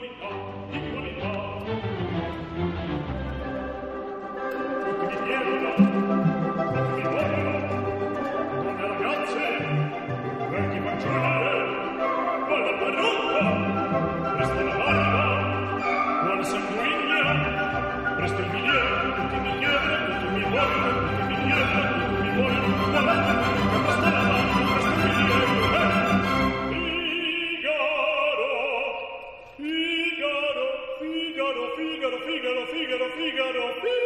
would it not? figaro figaro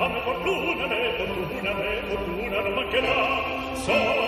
a me fortuna, me fortuna, me fortuna non mancherà. So